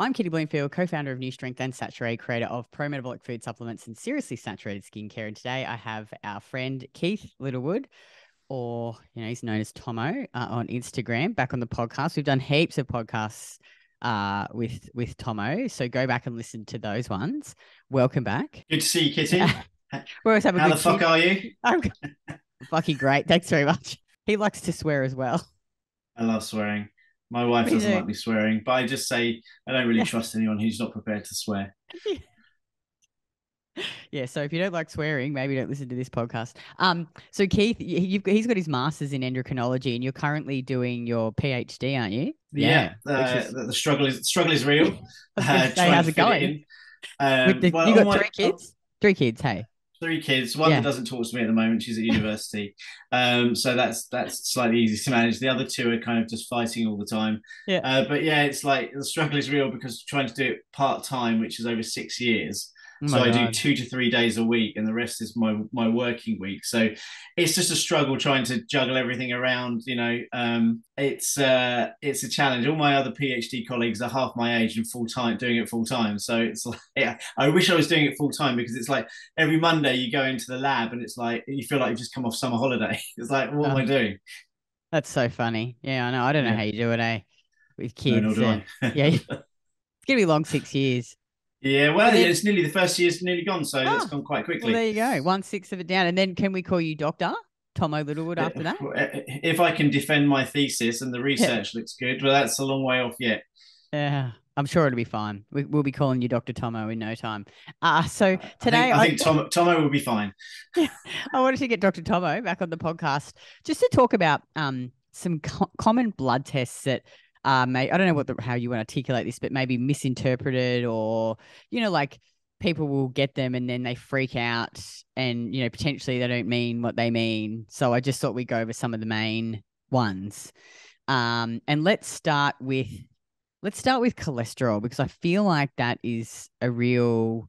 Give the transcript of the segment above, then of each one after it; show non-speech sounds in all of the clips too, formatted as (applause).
I'm Kitty Blomfield, co founder of NuStrength and Saturée, creator of pro metabolic food supplements and seriously saturated skincare. And today I have our friend Keith Littlewood, or you know, he's known as Tomo uh, on Instagram, back on the podcast. We've done heaps of podcasts uh, with with Tomo, so go back and listen to those ones. Welcome back. Good to see you, Kitty. (laughs) We're always have a How good the fuck are you? (laughs) I'm fucking great. Thanks very much. He likes to swear as well. I love swearing. My wife doesn't like me swearing, but I just say I don't really Yeah. trust anyone who's not prepared to swear. (laughs) Yeah, so if you don't like swearing, maybe don't listen to this podcast. Um, so Keith, you've he's got his masters in endocrinology, and you're currently doing your PhD, aren't you? Yeah, which uh, is- the, struggle is struggle is real. (laughs) I was gonna Uh, say, how's it going? in. Um, the, well, you got my- three kids. Three kids. Hey. Three kids. One Yeah. that doesn't talk to me at the moment. She's at university, (laughs) um, so that's that's slightly easy to manage. The other two are kind of just fighting all the time. Yeah. Uh, but yeah, it's like the struggle is real because trying to do it part time, which is over six years. Oh so my I do two to three days a week, and the rest is my my working week. So it's just a struggle trying to juggle everything around. You know, um, it's uh, it's a challenge. All my other PhD colleagues are half my age and full time doing it full time. So it's like, (laughs) yeah, I wish I was doing it full time because it's like every Monday you go into the lab and it's like you feel like you've just come off summer holiday. (laughs) It's like what am I Uh, doing? That's so funny. Yeah, I know. I don't know Yeah. how you do it, eh? With kids. nor do and- (laughs) yeah, it's gonna be long six years. Yeah. Well, then- it's nearly the first year's nearly gone, so Ah, it's gone quite Well, quickly. there you go. One sixth of it down, and then can we call you Doctor Tomo Littlewood after that? If I can defend my thesis and the research looks good, well, that's a long way off yet. Yeah, I'm sure it'll be fine. We, we'll be calling you Doctor Tomo in no time. Uh so today I think, I think Tom, Tomo will be fine. (laughs) I wanted to get Dr. Tomo back on the podcast just to talk about um, some co- common blood tests that uh, may I don't know what the, how you want to articulate this, but maybe misinterpreted or you know like people will get them and then they freak out and you know potentially they don't mean what they mean. So I just thought we'd go over some of the main ones. Um, and let's start with let's start with cholesterol because I feel like that is a real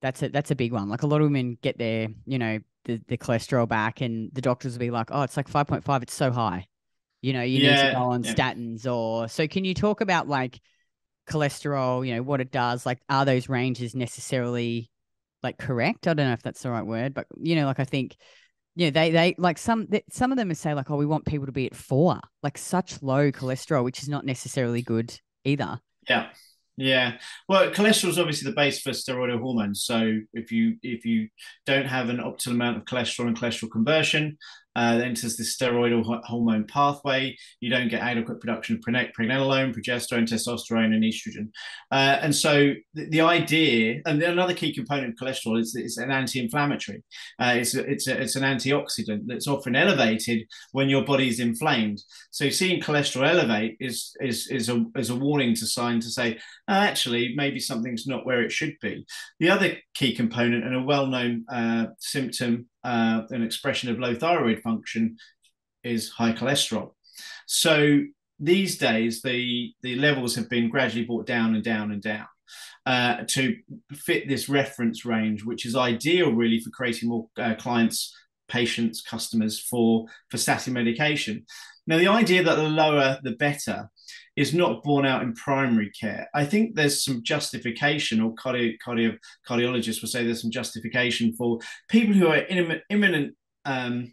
that's a that's a big one. Like a lot of women get their, you know, the, the cholesterol back and the doctors will be like, Oh, it's like five point five, it's so high. You know, you need to go on yeah. statins or so can you talk about like cholesterol, you know, what it does? Like are those ranges necessarily like correct? I don't know if that's the right word, but you know, like I think you know, they they like some some of them say like, oh, we want people to be at four, like such low cholesterol, which is not necessarily good either. Yeah. Yeah. Well, cholesterol is obviously the base for steroidal hormones. So if you if you don't have an optimal amount of cholesterol and cholesterol conversion, uh, enters the steroidal hormone pathway. You don't get adequate production of pregnenolone, progesterone, testosterone, and estrogen. Uh, and so the, the idea, and another key component of cholesterol is it's an anti-inflammatory. Uh, it's it's a, it's an antioxidant that's often elevated when your body is inflamed. So seeing cholesterol elevate is is is a is a warning to sign to say "Oh, actually maybe something's not where it should be. The other key component and a well-known uh, symptom, uh, an expression of low thyroid function, is high cholesterol. So these days the the levels have been gradually brought down and down and down. Uh, to fit this reference range, which is ideal really for creating more uh, clients, patients, customers for for statin medication. Now, the idea that the lower the better is not borne out in primary care. I think there's some justification, or cardio, cardio, cardiologists will say there's some justification for people who are in imminent um,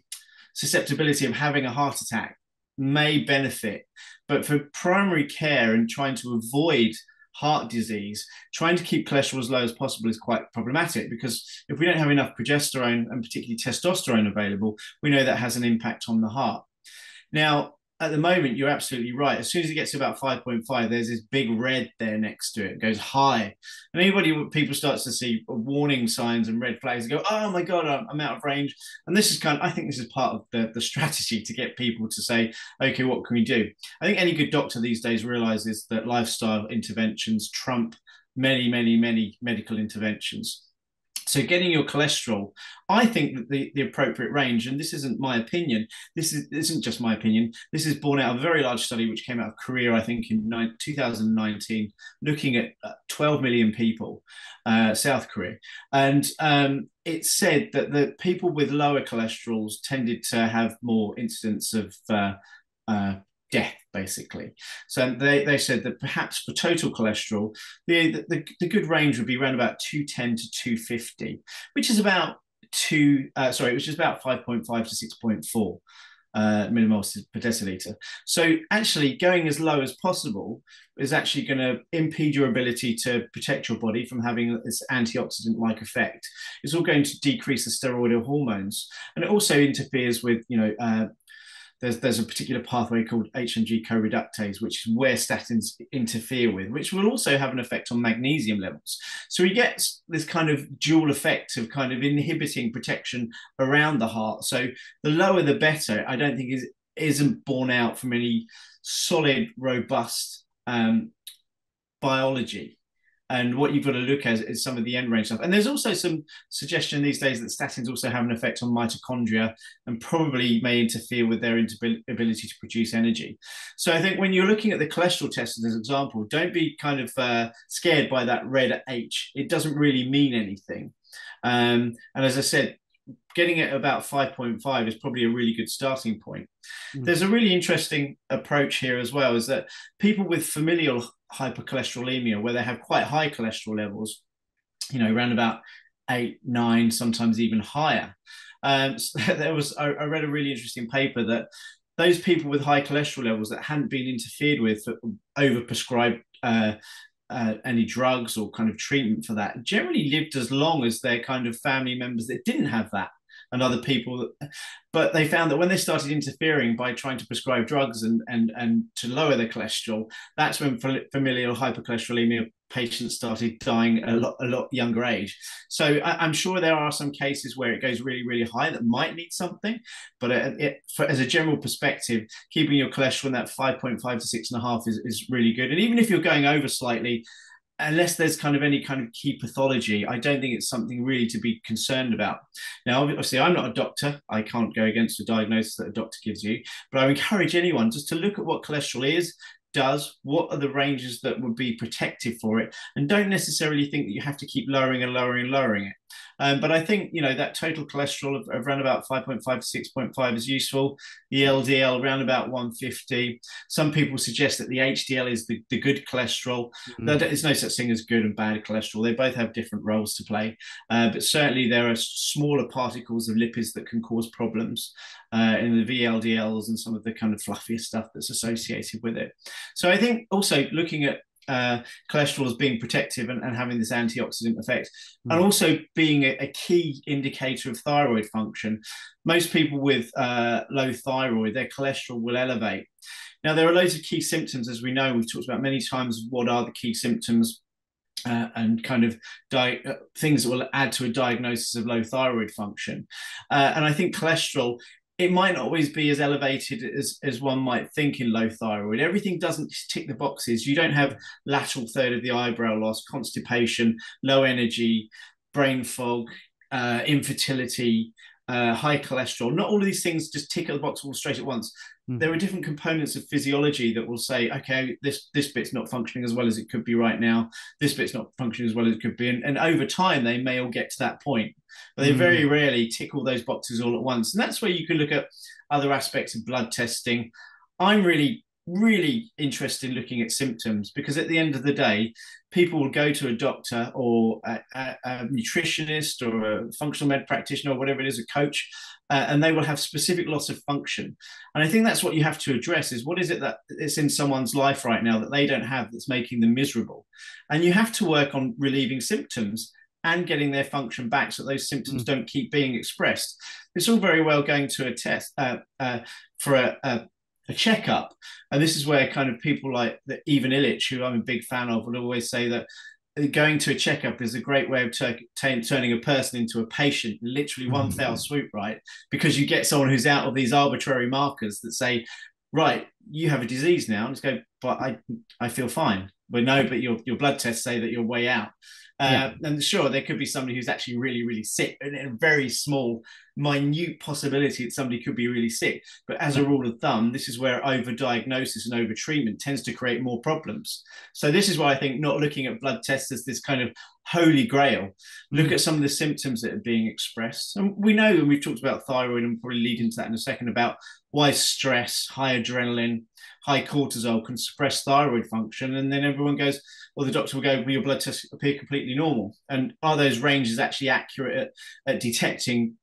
susceptibility of having a heart attack may benefit. But for primary care and trying to avoid heart disease, trying to keep cholesterol as low as possible is quite problematic because if we don't have enough progesterone and particularly testosterone available, we know that has an impact on the heart. Now, at the moment, you're absolutely right. As soon as it gets to about 5.5, there's this big red there next to it. It goes high. And anybody, people starts to see warning signs and red flags, they go, oh my God, I'm, I'm out of range. And this is kind of, I think this is part of the, the strategy to get people to say, okay, what can we do? I think any good doctor these days realizes that lifestyle interventions trump many, many, many medical interventions. So getting your cholesterol, I think that the, the appropriate range, and this isn't my opinion, this is, isn't just my opinion, this is born out of a very large study which came out of Korea, I think in 2019, looking at uh, 12 million people, uh, South Korea. And um, it said that the people with lower cholesterols tended to have more incidents of uh, uh, death basically. So they, they said that perhaps for total cholesterol, the, the, the good range would be around about 210 to 250, which is about two, uh, sorry, which is about 5.5 to 6.4 uh, millimoles per deciliter. So actually going as low as possible is actually going to impede your ability to protect your body from having this antioxidant-like effect. It's all going to decrease the steroidal hormones, and it also interferes with, you know, uh, there's there's a particular pathway called HMG co-reductase, which is where statins interfere with, which will also have an effect on magnesium levels. So he gets this kind of dual effect of kind of inhibiting protection around the heart. So the lower the better. I don't think is isn't borne out from any solid, robust um, biology and what you've got to look at is some of the end range stuff. And there's also some suggestion these days that statins also have an effect on mitochondria and probably may interfere with their ability to produce energy. So I think when you're looking at the cholesterol test as an example, don't be kind of uh, scared by that red H. It doesn't really mean anything. Um, and as I said, getting it about 5.5 is probably a really good starting point. Mm. There's a really interesting approach here as well is that people with familial hypercholesterolemia, where they have quite high cholesterol levels, you know, around about eight, nine, sometimes even higher. Um, (laughs) so there was, I, I read a really interesting paper that those people with high cholesterol levels that hadn't been interfered with over prescribed uh, uh, any drugs or kind of treatment for that generally lived as long as their kind of family members that didn't have that and other people. But they found that when they started interfering by trying to prescribe drugs and and and to lower their cholesterol, that's when familial hypercholesterolemia patients started dying a lot a lot younger age. So I, am sure there are some cases where it goes really really high that might need something, but it, it, for, as a general perspective, keeping your cholesterol in that 5.5 to six and a half is, is really good. And even if you're going over slightly, unless there's kind of any kind of key pathology, I don't think it's something really to be concerned about. Now, obviously, I'm not a doctor. I can't go against a diagnosis that a doctor gives you, but I encourage anyone just to look at what cholesterol is, does, what are the ranges that would be protective for it, and don't necessarily think that you have to keep lowering and lowering and lowering it. Um, but I think you know that total cholesterol of, of around about 5.5 to 6.5 is useful. The LDL around about 150. Some people suggest that the HDL is the, the good cholesterol. Mm-hmm. There's no such thing as good and bad cholesterol. They both have different roles to play. Uh, but certainly there are smaller particles of lipids that can cause problems uh, in the VLDLs and some of the kind of fluffier stuff that's associated with it. So I think also looking at uh, cholesterol as being protective and, and, having this antioxidant effect, mm. and also being a, a, key indicator of thyroid function. Most people with uh, low thyroid, their cholesterol will elevate. Now, there are loads of key symptoms, as we know, we've talked about many times what are the key symptoms. Uh, and kind of di- uh, things that will add to a diagnosis of low thyroid function. Uh, and I think cholesterol it might not always be as elevated as, as one might think in low thyroid. Everything doesn't tick the boxes. You don't have lateral third of the eyebrow loss, constipation, low energy, brain fog, uh, infertility, uh, high cholesterol. Not all of these things just tick at the box all straight at once. Mm. There are different components of physiology that will say, okay, this this bit's not functioning as well as it could be right now. This bit's not functioning as well as it could be, and, and over time they may all get to that point, but they mm. very rarely tick all those boxes all at once. And that's where you can look at other aspects of blood testing. I'm really really interested in looking at symptoms because at the end of the day, people will go to a doctor or a, a, a nutritionist or a functional med practitioner or whatever it is, a coach, uh, and they will have specific loss of function. And I think that's what you have to address is what is it that is in someone's life right now that they don't have that's making them miserable? And you have to work on relieving symptoms and getting their function back so those symptoms mm. don't keep being expressed. It's all very well going to a test uh, uh, for a, a a checkup. And this is where kind of people like the Ivan Illich, who I'm a big fan of, would always say that going to a checkup is a great way of t- t- turning a person into a patient, literally one mm-hmm. fell swoop, right? Because you get someone who's out of these arbitrary markers that say, right, you have a disease now. And just go, but I, I feel fine. Well, no, but your, your blood tests say that you're way out. Uh, yeah. And sure, there could be somebody who's actually really, really sick, and a very small, minute possibility that somebody could be really sick. But as a rule of thumb, this is where overdiagnosis and overtreatment tends to create more problems. So this is why I think not looking at blood tests as this kind of holy grail. Look mm. at some of the symptoms that are being expressed. And we know, and we've talked about thyroid, and probably lead into that in a second about why stress, high adrenaline, high cortisol can suppress thyroid function. And then everyone goes, well, the doctor will go, well, your blood tests appear completely normal. And are those ranges actually accurate at, at detecting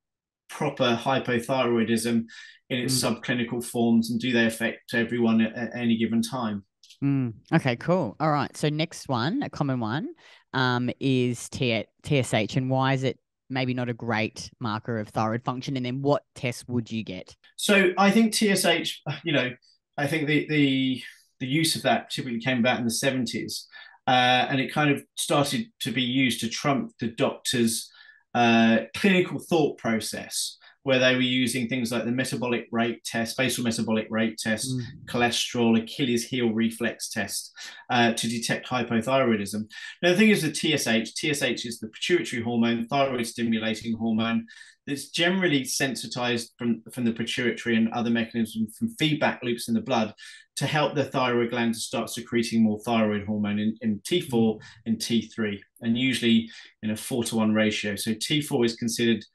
proper hypothyroidism in its mm. subclinical forms and do they affect everyone at, at any given time? Mm. Okay, cool. All right. So next one, a common one, um, is T- TSH, and why is it maybe not a great marker of thyroid function? And then what tests would you get? So I think TSH, you know, I think the the the use of that typically came about in the seventies, uh, and it kind of started to be used to trump the doctor's uh, clinical thought process where they were using things like the metabolic rate test, basal metabolic rate test, mm. cholesterol, Achilles heel reflex test uh, to detect hypothyroidism. Now, the thing is the TSH, TSH is the pituitary hormone, thyroid stimulating hormone that's generally sensitized from, from the pituitary and other mechanisms from feedback loops in the blood to help the thyroid gland to start secreting more thyroid hormone in, in T4 and T3, and usually in a four to one ratio. So T4 is considered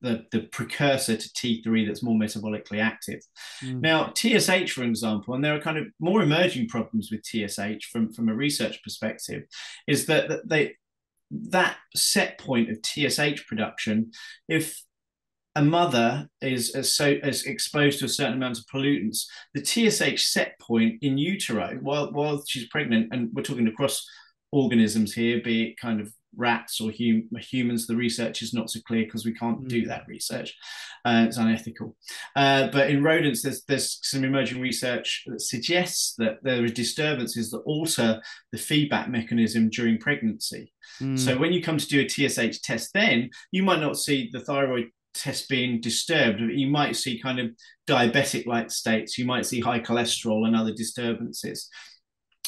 the, the precursor to T3 that's more metabolically active. Mm. Now, TSH, for example, and there are kind of more emerging problems with TSH from, from a research perspective, is that, that they that set point of TSH production, if a mother is as so as exposed to a certain amount of pollutants, the TSH set point in utero while while she's pregnant, and we're talking across organisms here, be it kind of rats or hum- humans, the research is not so clear because we can't mm. do that research. Uh, it's unethical. Uh, but in rodents, there's, there's some emerging research that suggests that there are disturbances that alter the feedback mechanism during pregnancy. Mm. So when you come to do a TSH test, then you might not see the thyroid test being disturbed. You might see kind of diabetic like states, you might see high cholesterol and other disturbances.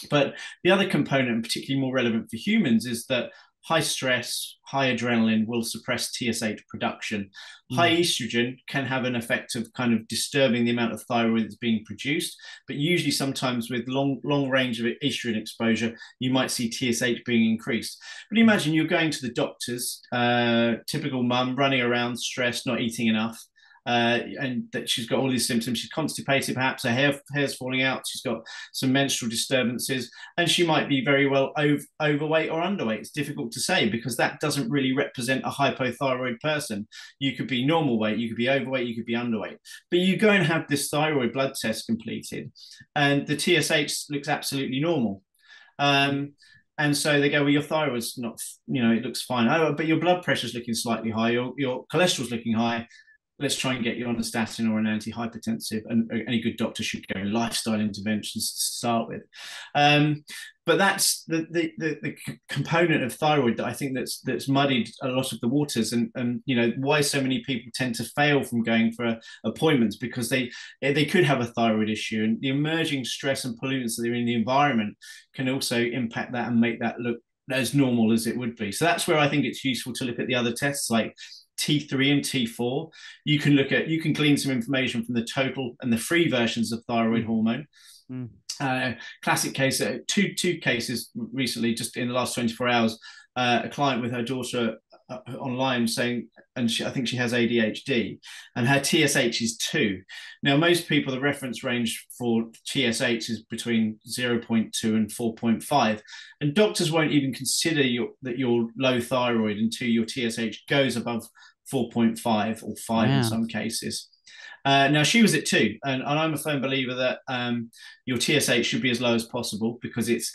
But the other component, particularly more relevant for humans, is that high stress, high adrenaline will suppress TSH production. Mm. High estrogen can have an effect of kind of disturbing the amount of thyroid that's being produced, but usually sometimes with long long range of estrogen exposure, you might see TSH being increased. But imagine you're going to the doctors, uh, typical mum running around, stressed, not eating enough uh, and that she's got all these symptoms. She's constipated, perhaps her hair hair's falling out. She's got some menstrual disturbances, and she might be very well over, overweight or underweight. It's difficult to say because that doesn't really represent a hypothyroid person. You could be normal weight, you could be overweight, you could be underweight. But you go and have this thyroid blood test completed, and the TSH looks absolutely normal. Um, and so they go, well, your thyroid's not, you know, it looks fine. Oh, but your blood pressure's looking slightly high. Your your cholesterol's looking high let's try and get you on a statin or an antihypertensive. And any good doctor should go lifestyle interventions to start with. Um, but that's the, the, the the component of thyroid that I think that's that's muddied a lot of the waters, and and you know why so many people tend to fail from going for appointments because they they could have a thyroid issue, and the emerging stress and pollutants that are in the environment can also impact that and make that look as normal as it would be. So that's where I think it's useful to look at the other tests like T3 and T4, you can look at, you can glean some information from the total and the free versions of thyroid mm. hormone. Mm. Uh, classic case, uh, two two cases recently, just in the last 24 hours, uh, a client with her daughter uh, online saying, and she, I think she has ADHD, and her TSH is two. Now, most people, the reference range for TSH is between 0.2 and 4.5, and doctors won't even consider your, that you're low thyroid until your TSH goes above 4.5 or 5 yeah. in some cases. Uh, now she was at two, and, and, I'm a firm believer that um, your TSH should be as low as possible because it's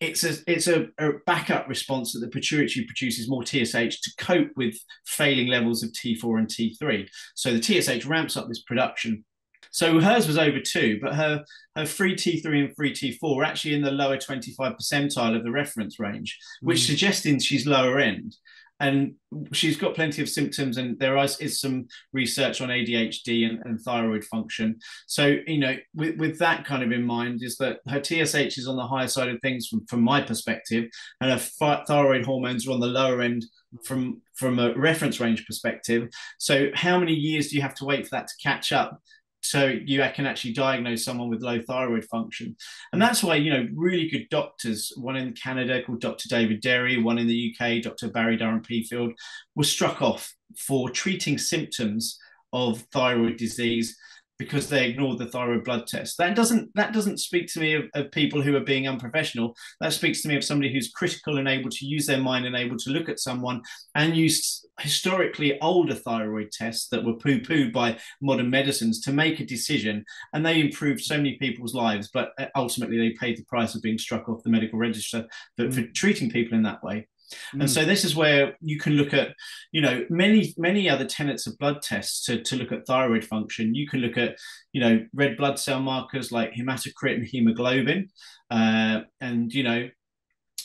it's a it's a, a, backup response that the pituitary produces more TSH to cope with failing levels of T4 and T3. So the TSH ramps up this production. So hers was over two, but her her free T3 and free T4 were actually in the lower 25 percentile of the reference range, which mm. suggesting she's lower end and she's got plenty of symptoms and there is, is some research on adhd and, and, thyroid function. So you know with, with that kind of in mind is that her tsh is on the higher side of things from, from my perspective and her thyroid hormones are on the lower end from from a reference range perspective. So how many years do you have to wait for that to catch up so you can actually diagnose someone with low thyroid function. And that's why you know really good doctors one in canada called dr david derry one in the uk dr barry Durrant-Peatfield were struck off for treating symptoms of thyroid disease because they ignored the thyroid blood test. That doesn't that doesn't speak to me of, of, people who are being unprofessional. That speaks to me of somebody who's critical and able to use their mind and able to look at someone and use historically older thyroid tests that were poo-pooed by modern medicines to make a decision. And they improved so many people's lives, but uh, ultimately they paid the price of being struck off the medical register for, mm. for treating people in that way. Mm. And so this is where you can look at, you know, many, many other tenets of blood tests to, to look at thyroid function. You can look at, you know, red blood cell markers like hematocrit and hemoglobin. Uh, and, you know,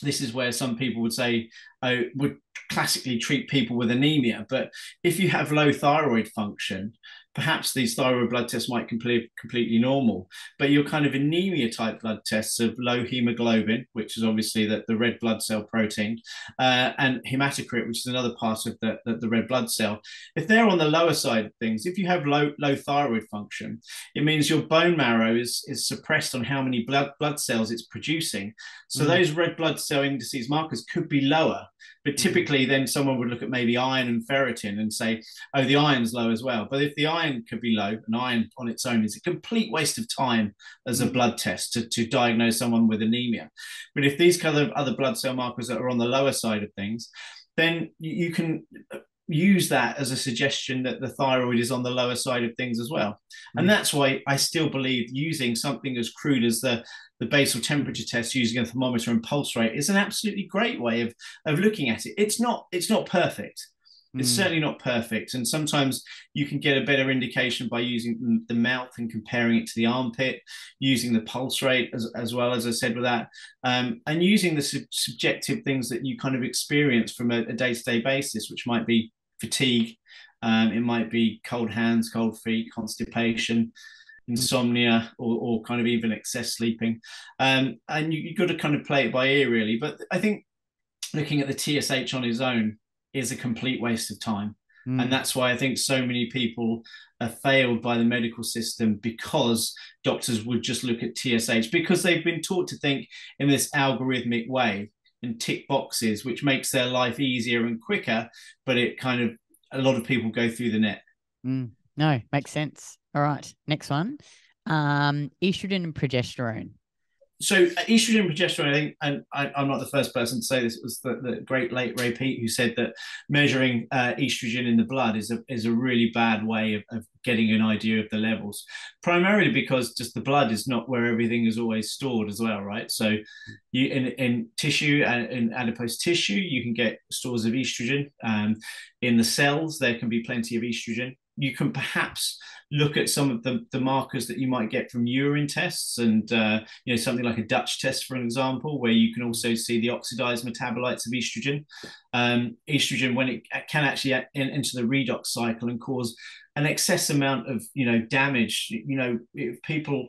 this is where some people would say, oh, would classically treat people with anemia. But if you have low thyroid function, perhaps these thyroid blood tests might complete completely normal, but your kind of anemia type blood tests of low hemoglobin, which is obviously the, the red blood cell protein, uh, and hematocrit, which is another part of the, the, the, red blood cell, if they're on the lower side of things, if you have low, low thyroid function, it means your bone marrow is, is suppressed on how many blood, blood cells it's producing. So mm. those red blood cell indices markers could be lower but mm-hmm. typically, then someone would look at maybe iron and ferritin and say, oh, the iron's low as well. But if the iron could be low, and iron on its own is a complete waste of time as a mm-hmm. blood test to, to diagnose someone with anemia. But if these kind of other blood cell markers that are on the lower side of things, then you can use that as a suggestion that the thyroid is on the lower side of things as well. And hmm. that's why I still believe using something as crude as the the basal temperature test using a thermometer and pulse rate is an absolutely great way of of looking at it. It's not it's not perfect. It's mm. certainly not perfect. And sometimes you can get a better indication by using the mouth and comparing it to the armpit, using the pulse rate as, as well, as I said with that, um, and using the sub- subjective things that you kind of experience from a day to day basis, which might be fatigue, um, it might be cold hands, cold feet, constipation, insomnia, or, or kind of even excess sleeping. Um, and you, you've got to kind of play it by ear, really. But I think looking at the TSH on its own is a complete waste of time. Mm. And that's why I think so many people are failed by the medical system because doctors would just look at TSH because they've been taught to think in this algorithmic way and tick boxes, which makes their life easier and quicker. But it kind of, a lot of people go through the net. Mm. No, makes sense. All right, next one. Um, estrogen and progesterone. So uh, estrogen progesterone, I think, and I, am not the first person to say this. It was the, the great late Ray Peat who said that measuring uh, estrogen in the blood is a is a really bad way of, of getting an idea of the levels. Primarily because just the blood is not where everything is always stored as well, right? So you in in tissue and in adipose tissue, you can get stores of estrogen. Um, in the cells, there can be plenty of estrogen you can perhaps look at some of the, the markers that you might get from urine tests and uh, you know something like a dutch test for example where you can also see the oxidized metabolites of estrogen. Um, estrogen when it can actually enter the redox cycle and cause an excess amount of you know damage. You know if people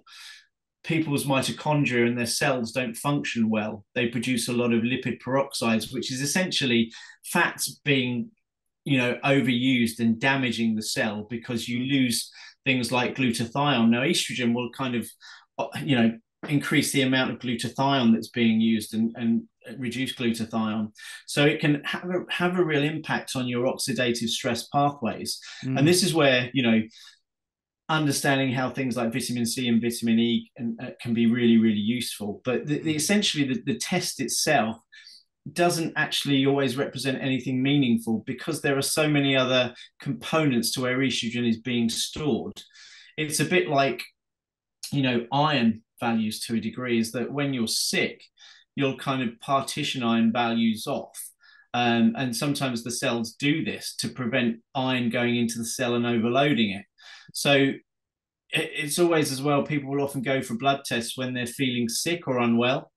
people's mitochondria and their cells don't function well they produce a lot of lipid peroxides which is essentially fats being you know overused and damaging the cell because you lose things like glutathione. Now estrogen will kind of uh, you know increase the amount of glutathione that's being used and, and reduce glutathione. So it can have a, have a real impact on your oxidative stress pathways. Mm. and this is where you know understanding how things like vitamin c and vitamin e can, uh, can be really really useful. But the, the, essentially the, the test itself doesn't actually always represent anything meaningful because there are so many other components to where estrogen is being stored. It's a bit like, you know, iron values to a degree, is that when you're sick, you'll kind of partition iron values off. Um, and sometimes the cells do this to prevent iron going into the cell and overloading it. So it's always as well, people will often go for blood tests when they're feeling sick or unwell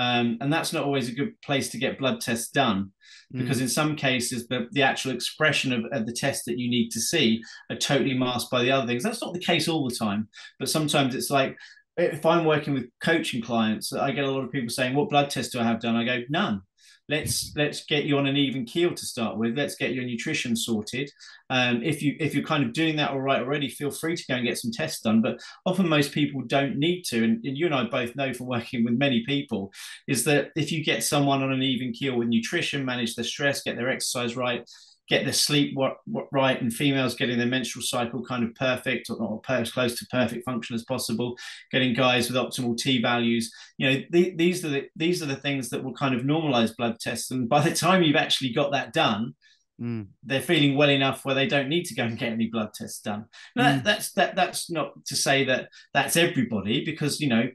um, and that's not always a good place to get blood tests done because mm. in some cases the, the actual expression of, of the test that you need to see are totally masked by the other things. That's not the case all the time, but sometimes it's like if I'm working with coaching clients, I get a lot of people saying, "What blood test do I have done?" I go, "None." Let's let's get you on an even keel to start with. Let's get your nutrition sorted. Um, if you if you're kind of doing that all right already feel free to go and get some tests done. But often most people don't need to and, and you and i both know from (laughs) working with many people is that if you get someone on an even keel with nutrition manage their stress get their exercise right get their sleep what, what, right and females getting their menstrual cycle kind of perfect or, or as close to perfect function as possible getting guys with optimal t values you know the, these are the these are the things that will kind of normalize blood tests and by the time you've actually got that done Mm. they're feeling well enough where they don't need to go and get any blood tests done. Now, mm. that, that's that that's not to say that that's everybody because you know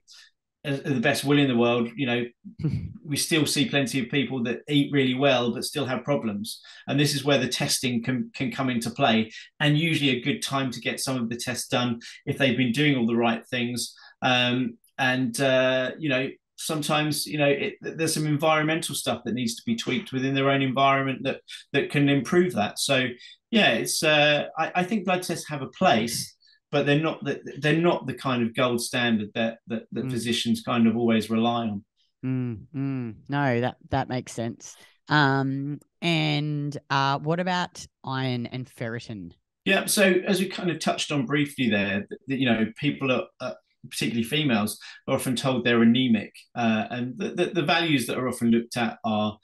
the best will in the world, you know, (laughs) we still see plenty of people that eat really well but still have problems. And this is where the testing can, can come into play. And usually a good time to get some of the tests done if they've been doing all the right things. Um, and, uh, you know, sometimes, you know, it, there's some environmental stuff that needs to be tweaked within their own environment that, that can improve that. So, yeah, it's, uh, I, I think blood tests have a place but they're not the, they're not the kind of gold standard that that, that mm. physicians kind of always rely on. Mm, mm. No, that that makes sense. Um, and uh, what about iron and ferritin? Yeah, so as we kind of touched on briefly there, that, you know, people are, uh, particularly females, are often told they're anemic, uh, and the, the, the, values that are often looked at are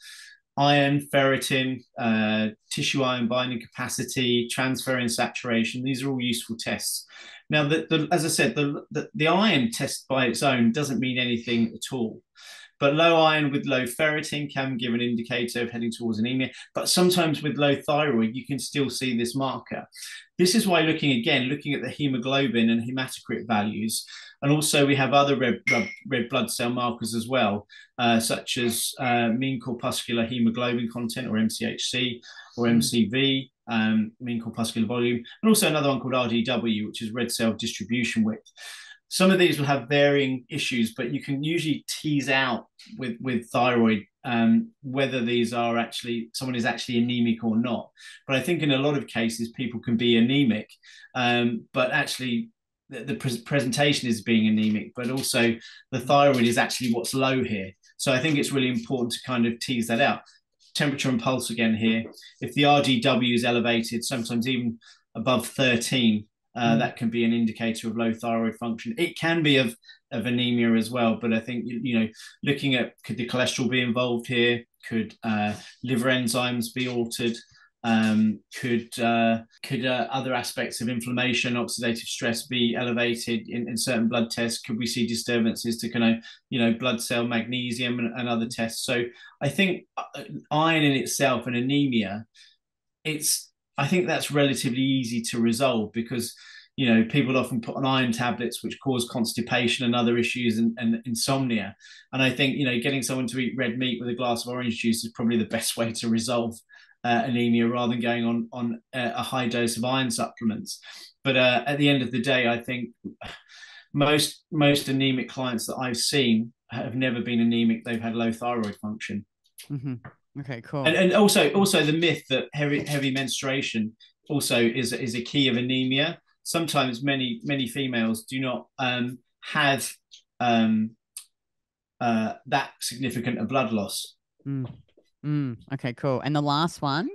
iron, ferritin, uh, tissue iron binding capacity, transferrin saturation. These are all useful tests. Now, the, the, as I said, the, the, the iron test by its own doesn't mean anything at all. But low iron with low ferritin can give an indicator of heading towards anemia. But sometimes with low thyroid, you can still see this marker. This is why looking again, looking at the hemoglobin and hematocrit values, and also we have other red, red blood cell markers as well, uh, such as uh, mean corpuscular hemoglobin content or MCHC or MCV, um, mean corpuscular volume, and also another one called RDW, which is red cell distribution width some of these will have varying issues, but you can usually tease out with with thyroid um, whether these are actually someone is actually anemic or not. But I think in a lot of cases, people can be anemic, um, but actually the, the pre- presentation is being anemic, but also the thyroid is actually what's low here. So I think it's really important to kind of tease that out. Temperature and pulse again here. If the RDW is elevated, sometimes even above 13, uh, mm. That can be an indicator of low thyroid function. It can be of, of anemia as well, but I think you know, looking at could the cholesterol be involved here? Could uh, liver enzymes be altered? Um, could uh, could uh, other aspects of inflammation, oxidative stress be elevated in, in, certain blood tests? Could we see disturbances to kind of you know blood cell magnesium and, and other tests? So I think uh, iron in itself and anemia, it's I think that's relatively easy to resolve because you know people often put on iron tablets which cause constipation and other issues and, and, insomnia. And i think you know getting someone to eat red meat with a glass of orange juice is probably the best (laughs) way to resolve uh, anemia rather than going on on a high dose of iron supplements. But uh, at the end of the day i think most most anemic clients that i've seen have never been anemic. They've had low thyroid function. Mm-hmm. Okay, cool. And, and also also the myth that heavy heavy menstruation also is is a key of anemia. Sometimes many many females do not um, have um, uh, that significant a blood loss. Mm. Mm. Okay, cool. And the last one,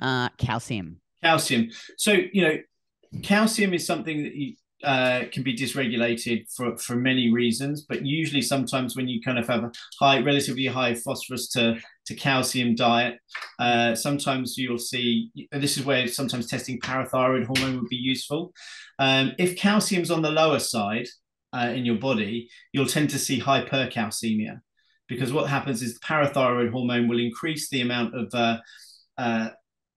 uh, calcium. Calcium. So you know, calcium is something that you, uh, can be dysregulated for, for many reasons, but usually sometimes when you kind of have a high, relatively high phosphorus to, to calcium diet, uh, sometimes you'll see, this is where sometimes testing parathyroid hormone would be useful. Um, if calcium's on the lower side uh, in your body, you'll tend to see hypercalcemia because what happens is the parathyroid hormone will increase the amount of uh, uh,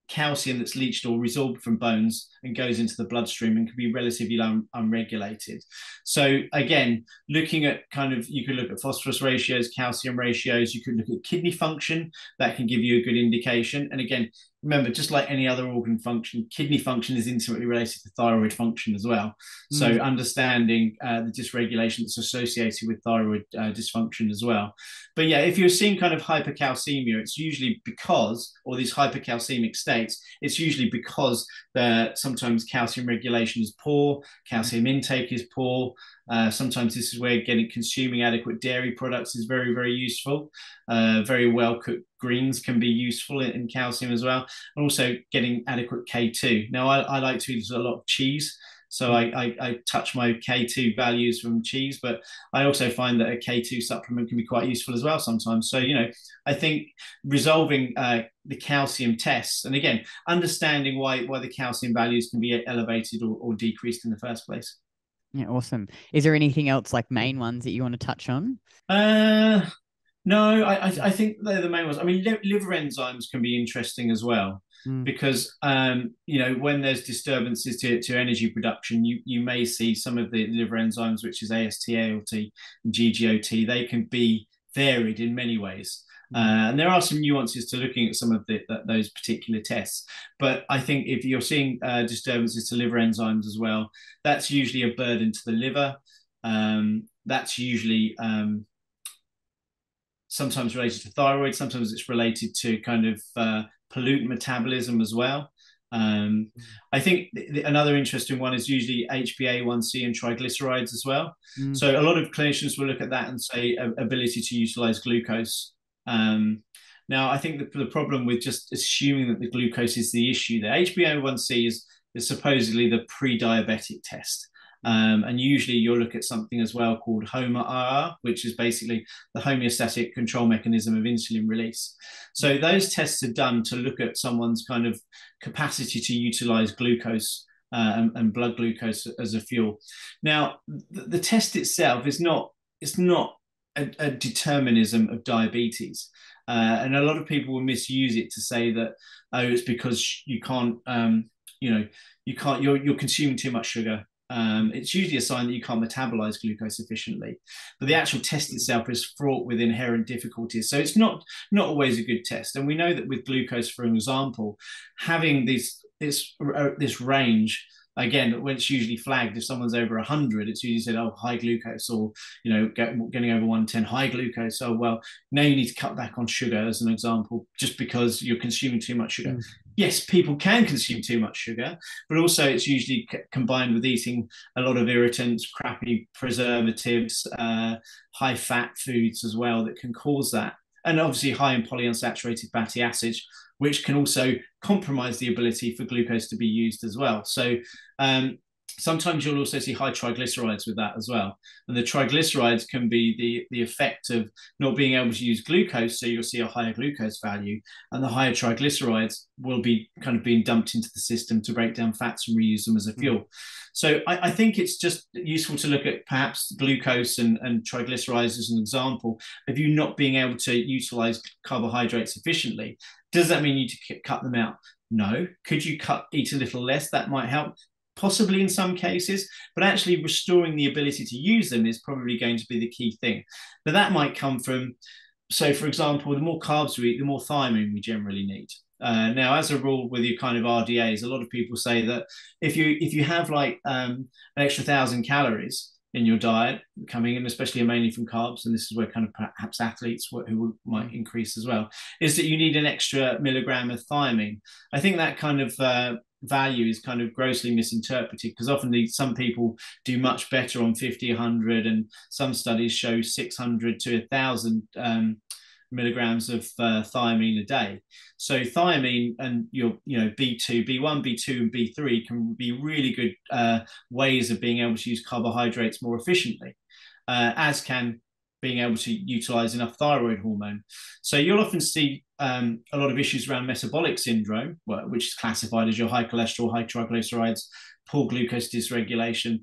calcium that's leached or resorbed from bones and goes into the bloodstream and can be relatively un- unregulated. So again, looking at kind of you could look at phosphorus ratios, calcium ratios, you could look at kidney function that can give you a good indication. And again, remember, just like any other organ function, kidney function is intimately related to thyroid function as well. Mm. So understanding uh, the dysregulation that's associated with thyroid uh, dysfunction as well. But yeah, if you're seeing kind of hypercalcemia, it's usually because, or these hypercalcemic states, it's usually because the, sometimes calcium regulation is poor, calcium intake is poor, uh, sometimes this is where getting consuming adequate dairy products is very, very useful. Uh, very well cooked greens can be useful in, in, calcium as well. And also getting adequate K2. Now, I, I like to eat a lot of cheese. So I, I, I touch my K2 values from cheese, but I also find that a K2 supplement can be quite useful as well sometimes. So, you know, I think resolving uh, the calcium tests and again, understanding why, why the calcium values can be elevated or, or decreased in the first place. Yeah, awesome. Is there anything else like main ones that you want to touch on? Uh, no, I, I, I think they're the main ones. I mean, liver enzymes can be interesting as well. Mm. Because um, you know when there's disturbances to, to energy production, you you may see some of the liver enzymes, which is AST, ALT, and GGOT. They can be varied in many ways. Hmm. Uh, and there are some nuances to looking at some of the, the, those particular tests. But I think if you're seeing uh, disturbances to liver enzymes as well, that's usually a burden to the liver. Um, that's usually um, sometimes related to thyroid, sometimes it's related to kind of uh, pollutant metabolism as well. Um, I think th- th- another interesting one is usually HbA1c and triglycerides as well. Mm. So a lot of clinicians will look at that and say ability to utilize glucose. Um, now, I think the, the problem with just assuming that the glucose is the issue there, HbA1c is, is supposedly the pre-diabetic test. Um, and usually you'll look at something as well called HOMA-IR, which is basically the homeostatic control mechanism of insulin release. So those tests are done to look at someone's kind of capacity to utilize glucose uh, and, and, blood glucose as a fuel. Now, the, the test itself is not it's not a, a determinism of diabetes. Uh, and a lot of people will misuse it to say that oh it's because you can't um, you know you can't you're, you're consuming too much sugar um, it's usually a sign that you can't metabolize glucose efficiently. But the actual test itself is fraught with inherent difficulties. So it's not not always a good test. And we know that with glucose, for example, having this this uh, this range again, when it's usually flagged, if someone's over 100, it's usually said, oh, high glucose, or, you know, get, getting over 110, high glucose. So, well, now you need to cut back on sugar, as an example, just because you're consuming too much sugar. Mm. Yes, people can consume too much sugar, but also it's usually c- combined with eating a lot of irritants, crappy preservatives, uh, high fat foods as well that can cause that. And obviously, high in polyunsaturated fatty acids, which can also compromise the ability for glucose to be used as well. So um, sometimes you'll also see high triglycerides with that as well. And the triglycerides can be the, the effect of not being able to use glucose. So you'll see a higher glucose value. And the higher triglycerides will be kind of being dumped into the system to break down fats and reuse them as a hmm. fuel. So I, I, think it's just useful to look at perhaps glucose and, and triglycerides as an example of you not being able to utilize carbohydrates efficiently. Does that mean you need to cut them out? No. Could you cut eat a little less? That might help. Possibly in some cases, but actually restoring the ability to use them is probably going to be the key thing. But that might come from, so for example, the more carbs we eat, the more thiamine we generally need. Uh, now, as a rule, with your kind of RDAs, a lot of people say that if you if you have like um, an extra thousand calories, in your diet coming in, especially mainly from carbs, and this is where kind of perhaps athletes who might increase as well, is that you need an extra milligram of thiamine. I think that kind of uh, value is kind of grossly misinterpreted because often these, some people do much better on 50, 100, and some studies show 600 to 1,000 um, milligrams of uh, thiamine a day. So thiamine and your you know B2, B1, B2, and B3 can be really good uh, ways of being able to use carbohydrates more efficiently, uh, as can being able to utilize enough thyroid hormone. So you'll often see um, a lot of issues around metabolic syndrome, which is classified as your high cholesterol, high triglycerides, poor glucose dysregulation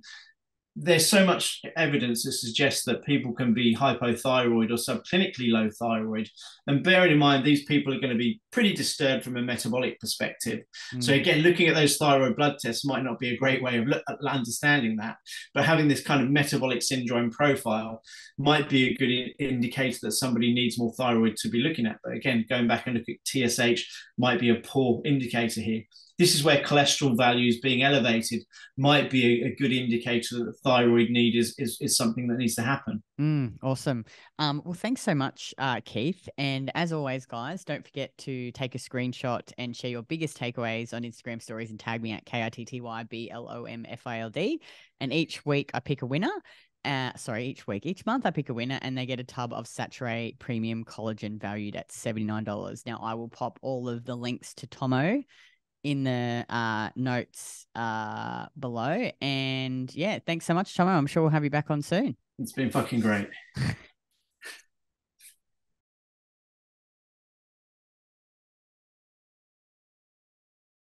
there's so much evidence that suggests that people can be hypothyroid or subclinically low thyroid. And bearing in mind, these people are going to be pretty disturbed from a metabolic perspective. Mm. So, again, looking at those thyroid blood tests might not be a great way of understanding that. But having this kind of metabolic syndrome profile might be a good indicator that somebody needs more thyroid to be looking at. But again, going back and look at TSH might be a poor indicator here this is where cholesterol values being elevated might be a, a good indicator that the thyroid need is, is, is something that needs to happen. Mm, awesome. Um, well, thanks so much, uh, Keith. And as always, guys, don't forget to take a screenshot and share your biggest takeaways on Instagram stories and tag me at K I T T Y B L O M F I L D. And each week I pick a winner. Uh, sorry, each week, each month I pick a winner and they get a tub of Saturée Premium Collagen valued at $79. Now, I will pop all of the links to Tomo in the uh, notes uh, below. And yeah, thanks so much, Tomo. I'm sure we'll have you back on soon. It's been fucking great. (laughs)